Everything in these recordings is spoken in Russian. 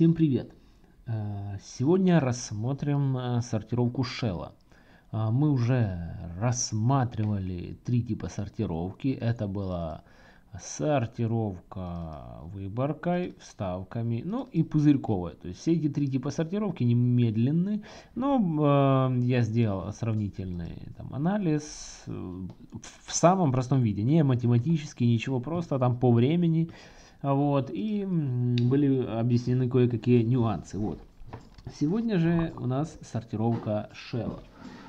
Всем привет! Э, сегодня рассмотрим э, сортировку шелла. Э, мы уже рассматривали три типа сортировки. Это была сортировка выборкой, вставками, ну и пузырьковая. То есть все эти три типа сортировки немедленны, но я сделал сравнительный там, анализ в самом простом виде, не математический, ничего, просто там по времени. Вот, и были объяснены кое-какие нюансы. Вот. Сегодня же у нас сортировка шелла.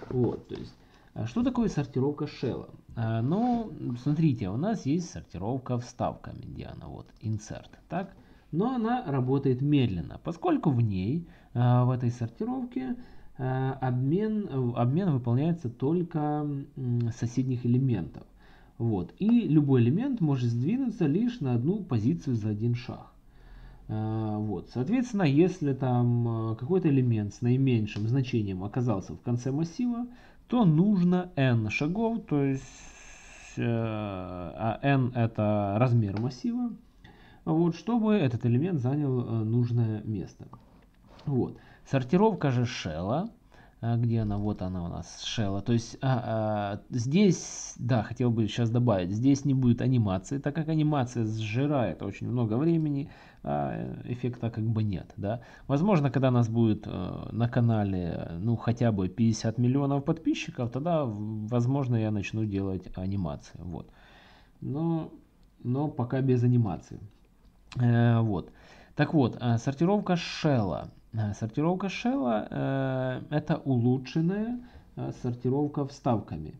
Вот, то есть, а что такое сортировка шелла? А, ну, смотрите, у нас есть сортировка вставками, где она вот, insert, так? Но она работает медленно, поскольку в ней, а, в этой сортировке, обмен, обмен выполняется только соседних элементов. Вот. И любой элемент может сдвинуться лишь на одну позицию за один шаг. А, вот. Соответственно, если там э, какой-то элемент с наименьшим значением оказался в конце массива, то нужно n шагов, то есть э, а n это размер массива, вот, чтобы этот элемент занял э, нужное место. Вот. Сортировка же шелла где она, вот она у нас, шелла. То есть а, а, здесь, да, хотел бы сейчас добавить, здесь не будет анимации, так как анимация сжирает очень много времени, а эффекта как бы нет, да. Возможно, когда нас будет э, на канале, ну, хотя бы 50 миллионов подписчиков, тогда, возможно, я начну делать анимации, вот. Но, но пока без анимации. Э, вот. Так вот, э, сортировка шелла. Э, сортировка шелла э, это улучшенная э, сортировка вставками.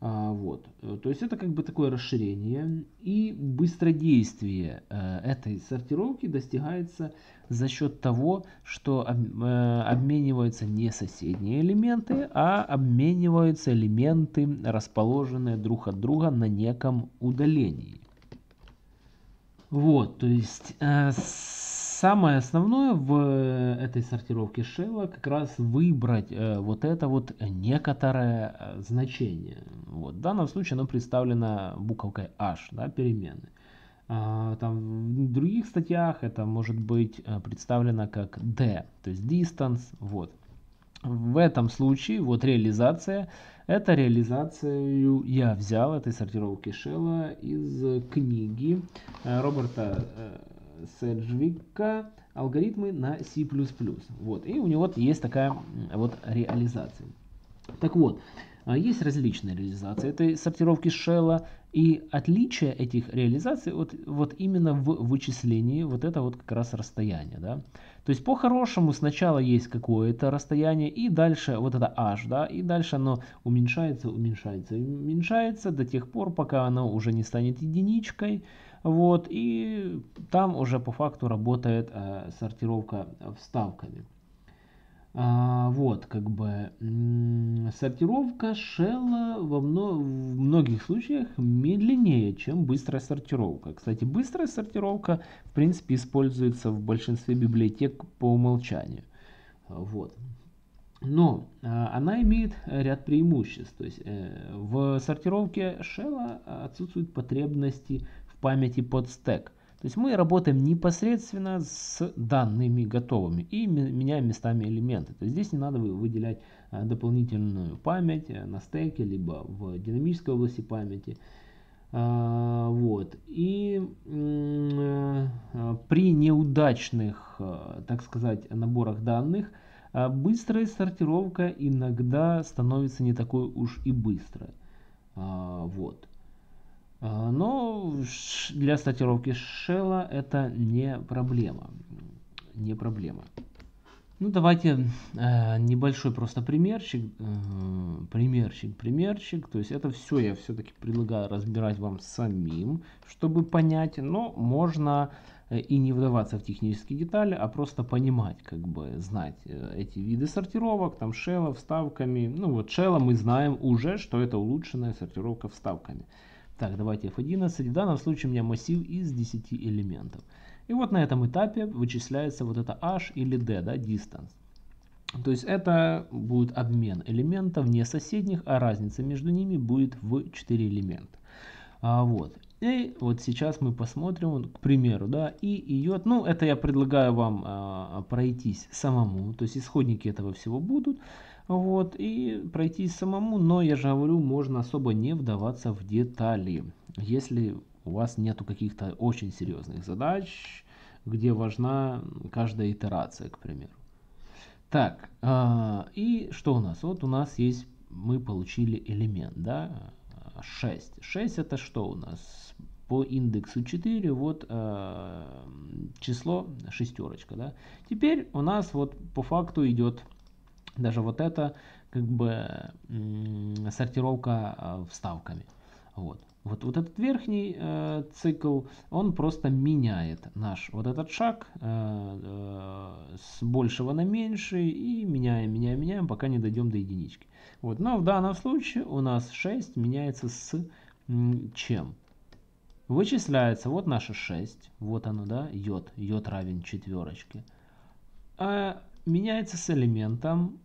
А, вот. То есть это как бы такое расширение и быстродействие этой сортировки достигается за счет того, что обмениваются не соседние элементы, а обмениваются элементы, расположенные друг от друга на неком удалении. Вот, то есть самое основное в э, этой сортировке шелла как раз выбрать э, вот это вот некоторое э, значение. Вот. В данном случае оно представлено буковкой h, да, перемены. А, там в других статьях это может быть представлено как d, то есть distance. Вот. В этом случае вот реализация, это реализацию я взял этой сортировки шелла из книги Роберта Седжвика алгоритмы на C++. Вот. И у него есть такая вот реализация. Так вот, есть различные реализации этой сортировки шелла, и отличие этих реализаций вот, вот именно в вычислении вот это вот как раз расстояние. Да? То есть по-хорошему сначала есть какое-то расстояние, и дальше вот это h, да, и дальше оно уменьшается, уменьшается, уменьшается до тех пор, пока оно уже не станет единичкой. Вот, и там уже по факту работает э, сортировка вставками. А, вот, как бы сортировка шелла во мно, в многих случаях медленнее, чем быстрая сортировка. Кстати, быстрая сортировка, в принципе, используется в большинстве библиотек по умолчанию. Вот. Но а, она имеет ряд преимуществ. То есть э, в сортировке шелла отсутствуют потребности памяти под стек. То есть мы работаем непосредственно с данными готовыми и меняем местами элементы. То есть здесь не надо выделять а, дополнительную память э, на стеке, либо в динамической области памяти. А, вот. И э, при неудачных, э, так сказать, наборах данных, быстрая сортировка иногда становится не такой уж и быстрой. А, вот. А, но для статировки шелла это не проблема. Не проблема. Ну давайте э, небольшой просто примерчик, э, примерчик, примерчик. То есть это все я все-таки предлагаю разбирать вам самим, чтобы понять. Но можно э, и не вдаваться в технические детали, а просто понимать, как бы знать э, эти виды сортировок, там шелла, вставками. Ну вот шелла мы знаем уже, что это улучшенная сортировка вставками. Так, давайте F11. В данном случае у меня массив из 10 элементов. И вот на этом этапе вычисляется вот это h или d, да, distance. То есть это будет обмен элементов не соседних, а разница между ними будет в 4 элемента. А, вот. И вот сейчас мы посмотрим, к примеру, да, и йод. Ну, это я предлагаю вам а, пройтись самому. То есть исходники этого всего будут. Вот, и пройтись самому. Но я же говорю, можно особо не вдаваться в детали. Если у вас нету каких-то очень серьезных задач, где важна каждая итерация, к примеру. Так, э, и что у нас? Вот у нас есть, мы получили элемент, да, 6. 6 это что у нас? По индексу 4 вот э, число шестерочка. Да? Теперь у нас вот по факту идет даже вот это как бы сортировка э, вставками. Вот. Вот, вот этот верхний э, цикл, он просто меняет наш вот этот шаг э, э, с большего на меньший и меняем, меняем, меняем, пока не дойдем до единички. Вот, но в данном случае у нас 6 меняется с чем? Вычисляется вот наше 6, вот оно, да, йод, йод равен четверочке. А меняется с элементом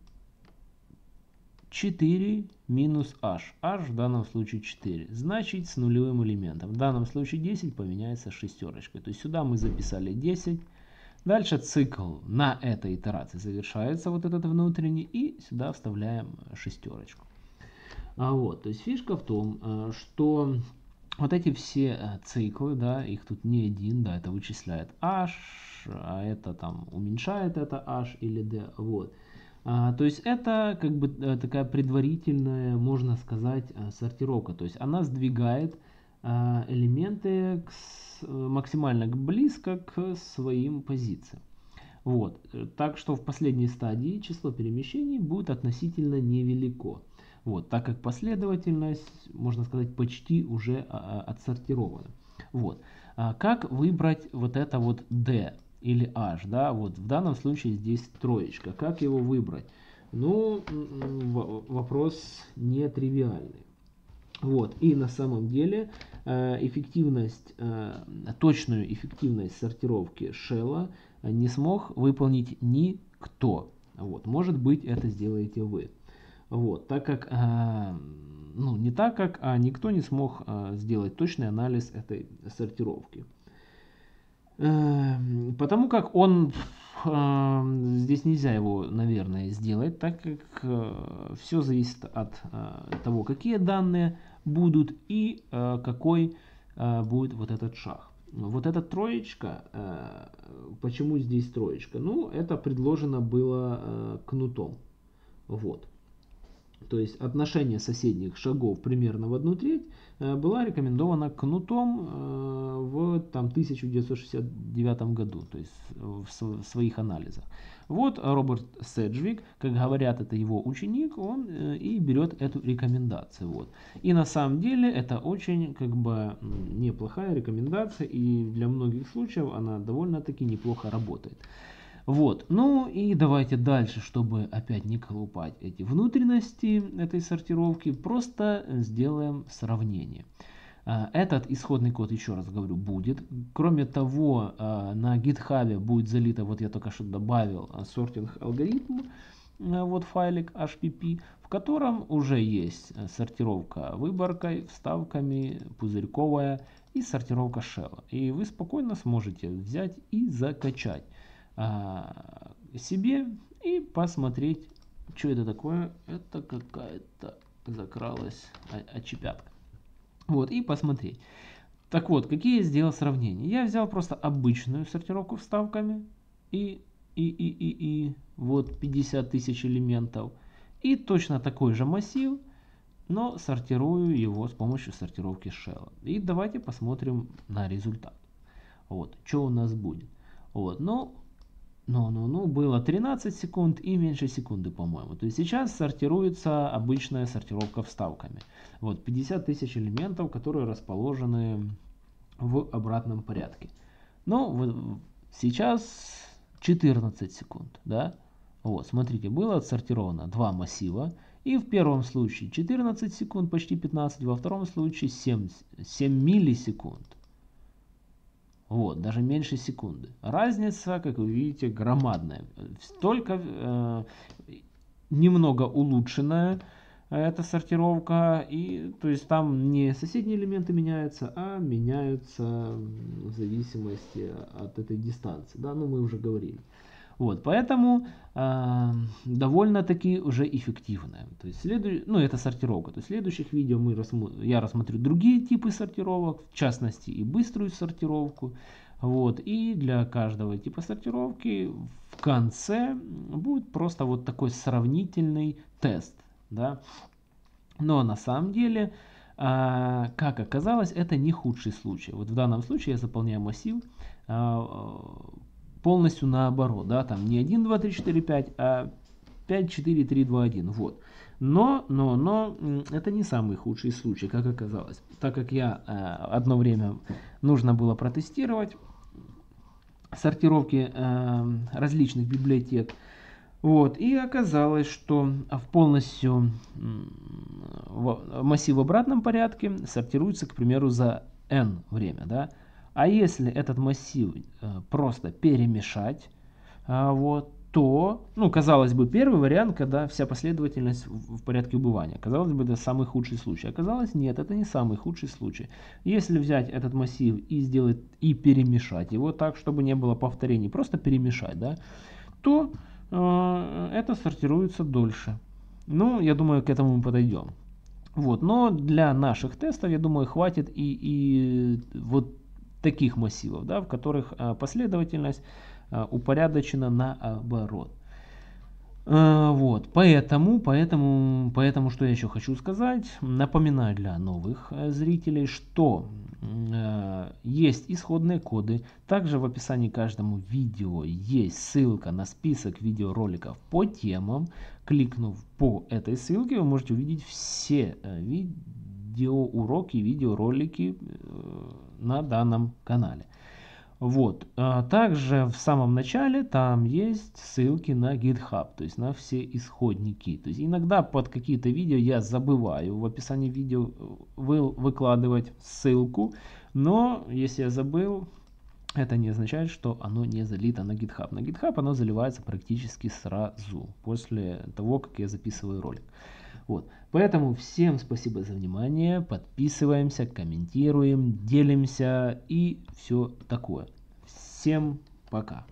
4 минус h. h в данном случае 4. Значит с нулевым элементом. В данном случае 10 поменяется шестерочкой. То есть сюда мы записали 10. Дальше цикл на этой итерации завершается вот этот внутренний. И сюда вставляем шестерочку. А вот, то есть фишка в том, э, что вот эти все э, циклы, да, их тут не один, да, это вычисляет h, а это там уменьшает это h или d, вот. А, то есть это как бы э, такая предварительная, можно сказать, сортировка. То есть она сдвигает элементы к, максимально близко к своим позициям. Вот. Так что в последней стадии число перемещений будет относительно невелико. Вот, так как последовательность, можно сказать, почти уже а, отсортирована. Вот. Как выбрать вот это вот D? или h, да, вот в данном случае здесь троечка. Как его выбрать? Ну, вопрос нетривиальный. Вот, и на самом деле э, эффективность, э, точную эффективность сортировки шелла не смог выполнить никто. Вот, может быть, это сделаете вы. Вот, так как, э, ну, не так как, а никто не смог сделать точный анализ этой сортировки. Потому как он здесь нельзя его, наверное, сделать, так как все зависит от того, какие данные будут и э, какой будет вот этот шаг. Вот эта троечка, почему здесь троечка? Ну, это предложено было кнутом. Вот. То есть отношение соседних шагов примерно в одну треть Э, была рекомендована кнутом э, в там, 1969 году, то есть в своих анализах. Вот Роберт Седжвик, как говорят, это его ученик, он э, и берет эту рекомендацию. Вот. И на самом деле это очень как бы неплохая рекомендация, и для многих случаев она довольно-таки неплохо работает. Вот, ну и давайте дальше, чтобы опять не колупать эти внутренности этой сортировки, просто сделаем сравнение. А, этот исходный код, еще раз говорю, будет. Кроме того, а, на GitHub будет залито, вот я только что добавил, а, сортинг алгоритм, вот файлик hpp, в котором уже есть сортировка выборкой, вставками, пузырьковая и сортировка шелла. И вы спокойно сможете взять и закачать себе и посмотреть, что это такое. Это какая-то закралась очепятка. Вот, и посмотреть. Так вот, какие я сделал сравнения? Я взял просто обычную сортировку вставками и, и, и, и, и вот 50 тысяч элементов. И точно такой же массив, но сортирую его с помощью сортировки shell. И давайте посмотрим на результат. Вот, что у нас будет. Вот, ну, ну, ну, ну, было 13 секунд и меньше секунды, по-моему. То есть сейчас сортируется обычная сортировка вставками. Вот 50 тысяч элементов, которые расположены в обратном порядке. Ну, сейчас 14 секунд, да. Вот, смотрите, было отсортировано два массива. И в первом случае 14 секунд, почти 15, во втором случае 7, 7 миллисекунд. Вот, даже меньше секунды. Разница, как вы видите, громадная. Только э, немного улучшенная эта сортировка, и то есть там не соседние элементы меняются, а меняются в зависимости от этой дистанции, да, ну мы уже говорили. Вот, поэтому э, довольно-таки уже эффективная. То есть следу... ну, это сортировка. То есть в следующих видео мы рассмо... я рассмотрю другие типы сортировок, в частности и быструю сортировку. Вот, и для каждого типа сортировки в конце будет просто вот такой сравнительный тест. Да? Но на самом деле, а, как оказалось, это не худший случай. Вот в данном случае я заполняю массив а, полностью наоборот, да, там не 1, 2, 3, 4, 5, а 5, 4, 3, 2, 1, вот. Но, но, но, это не самый худший случай, как оказалось. Так как я э, одно время нужно было протестировать сортировки э, различных библиотек, вот, и оказалось, что в полностью массив в обратном порядке сортируется, к примеру, за n время, да, а если этот массив э, просто перемешать, э, вот, то, ну, казалось бы, первый вариант, когда вся последовательность в порядке убывания. Казалось бы, это самый худший случай. Оказалось, нет, это не самый худший случай. Если взять этот массив и сделать, и перемешать его так, чтобы не было повторений, просто перемешать, да, то э, это сортируется дольше. Ну, я думаю, к этому мы подойдем. Вот, но для наших тестов, я думаю, хватит и, и вот таких массивов, да, в которых а, последовательность а, упорядочена наоборот. А, вот, поэтому, поэтому, поэтому, что я еще хочу сказать, напоминаю для новых э, зрителей, что э, есть исходные коды, также в описании каждому видео есть ссылка на список видеороликов по темам, кликнув по этой ссылке, вы можете увидеть все э, видеоуроки, видеоролики э, на данном канале. Вот. А также в самом начале там есть ссылки на GitHub, то есть на все исходники. То есть иногда под какие-то видео я забываю в описании видео э, вы, выкладывать ссылку, но если я забыл, это не означает, что оно не залито на GitHub. На GitHub оно заливается практически сразу, после того, как я записываю ролик. Вот. Поэтому всем спасибо за внимание. Подписываемся, комментируем, делимся и все такое. Всем пока.